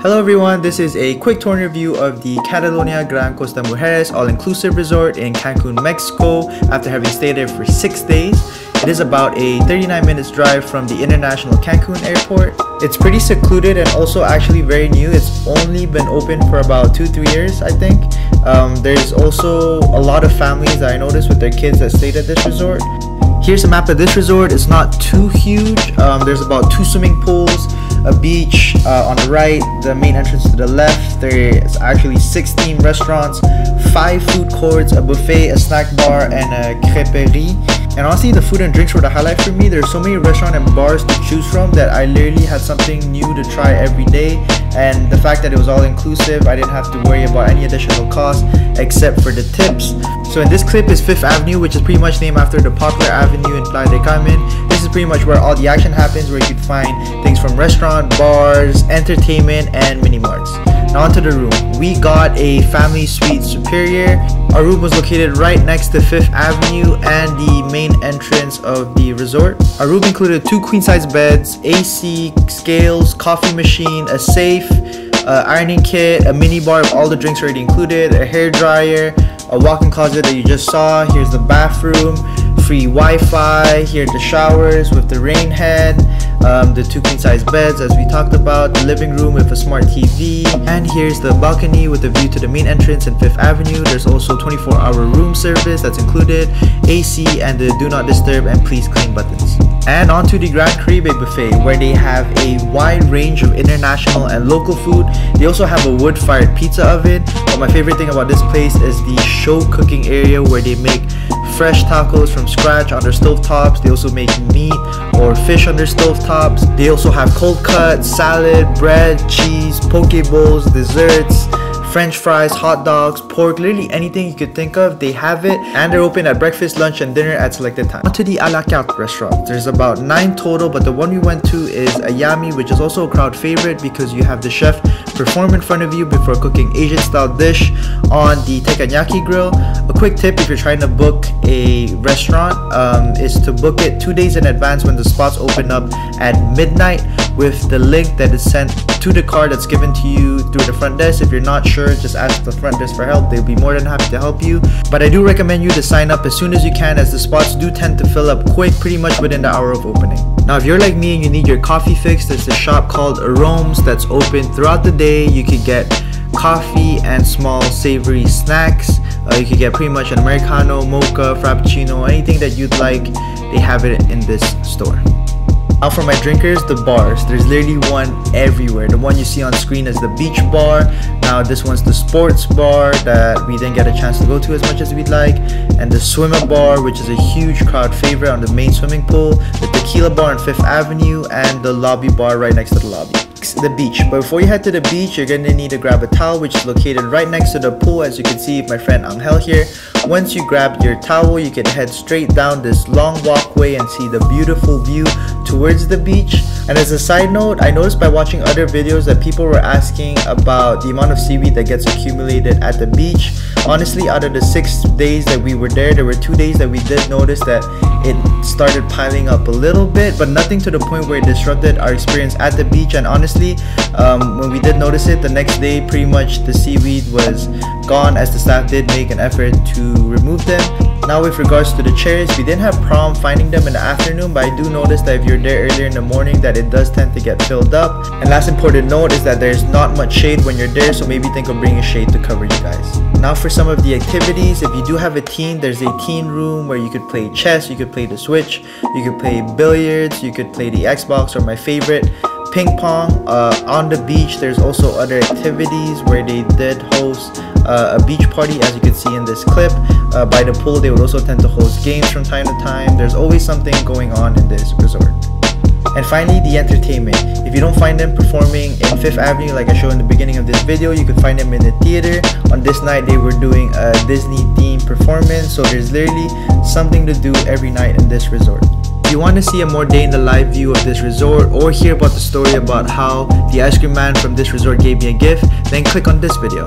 Hello everyone, this is a quick tour review of the Catalonia Grand Costa Mujeres all-inclusive resort in Cancun, Mexico after having stayed there for 6 days. It is about a 39 minutes drive from the International Cancun Airport. It's pretty secluded and also actually very new. It's only been open for about 2-3 years I think. Um, there's also a lot of families that I noticed with their kids that stayed at this resort. Here's a map of this resort. It's not too huge. Um, there's about two swimming pools, a beach uh, on the right, the main entrance to the left. There's actually 16 restaurants, 5 food courts, a buffet, a snack bar, and a creperie. And honestly, the food and drinks were the highlight for me. There's so many restaurants and bars to choose from that I literally had something new to try every day. And the fact that it was all inclusive, I didn't have to worry about any additional costs except for the tips. So in this clip is Fifth Avenue, which is pretty much named after the popular avenue in Playa del Carmen. Pretty much where all the action happens, where you could find things from restaurant, bars, entertainment, and mini marts. Now onto the room. We got a family suite superior. Our room was located right next to Fifth Avenue and the main entrance of the resort. Our room included two queen size beds, AC, scales, coffee machine, a safe, uh, ironing kit, a mini bar with all the drinks already included, a hair dryer, a walk-in closet that you just saw. Here's the bathroom, free Wi-Fi. Here the showers with the rain head. Um, the two queen size beds as we talked about, the living room with a smart TV, and here's the balcony with a view to the main entrance and Fifth Avenue. There's also 24 hour room service that's included, AC, and the do not disturb and please clean buttons. And onto the Grand Caribe buffet where they have a wide range of international and local food. They also have a wood fired pizza oven. But my favorite thing about this place is the show cooking area where they make fresh tacos from scratch on their stove tops. They also make meat or fish on their stove tops. They also have cold cuts, salad, bread, cheese, poke bowls, desserts, french fries, hot dogs, pork, literally anything you could think of, they have it. And they're open at breakfast, lunch, and dinner at selected times. to the a la carte restaurant. There's about nine total, but the one we went to is Ayami, which is also a crowd favorite because you have the chef perform in front of you before cooking Asian style dish on the teppanyaki grill. A quick tip if you're trying to book a restaurant um, is to book it two days in advance when the spots open up at midnight with the link that is sent to the card that's given to you through the front desk. If you're not sure, just ask the front desk for help. They'll be more than happy to help you. But I do recommend you to sign up as soon as you can as the spots do tend to fill up quick pretty much within the hour of opening. Now if you're like me and you need your coffee fix, there's a shop called Aromes that's open throughout the day. You can get coffee and small savory snacks. Uh, you can get pretty much an Americano, mocha, Frappuccino, anything that you'd like. They have it in this store. Now for my drinkers, the bars. There's literally one everywhere. The one you see on screen is the beach bar. Now this one's the sports bar that we didn't get a chance to go to as much as we'd like. And the swimmer bar, which is a huge crowd favorite on the main swimming pool. The tequila bar on Fifth Avenue and the lobby bar right next to the lobby the beach. But before you head to the beach, you're gonna need to grab a towel which is located right next to the pool as you can see my friend Angel here. Once you grab your towel, you can head straight down this long walkway and see the beautiful view towards the beach. And as a side note, I noticed by watching other videos that people were asking about the amount of seaweed that gets accumulated at the beach. Honestly, out of the six days that we were there, there were two days that we did notice that it started piling up a little bit, but nothing to the point where it disrupted our experience at the beach. And honestly, um, when we did notice it, the next day, pretty much the seaweed was gone as the staff did make an effort to remove them. Now with regards to the chairs, we didn't have problem finding them in the afternoon, but I do notice that if you're there earlier in the morning that it does tend to get filled up. And last important note is that there's not much shade when you're there, so maybe think of bringing shade to cover you guys. Now for some of the activities, if you do have a teen, there's a teen room where you could play chess, you could play the Switch, you could play billiards, you could play the Xbox or my favorite, ping pong. Uh, on the beach, there's also other activities where they did host uh, a beach party as you can see in this clip. Uh, by the pool, they would also tend to host games from time to time. There's always something going on in this resort. And finally, the entertainment. If you don't find them performing in Fifth Avenue like I showed in the beginning of this video, you can find them in the theater. On this night, they were doing a Disney themed performance, so there's literally something to do every night in this resort. If you want to see a more day in the live view of this resort or hear about the story about how the ice cream man from this resort gave me a gift, then click on this video.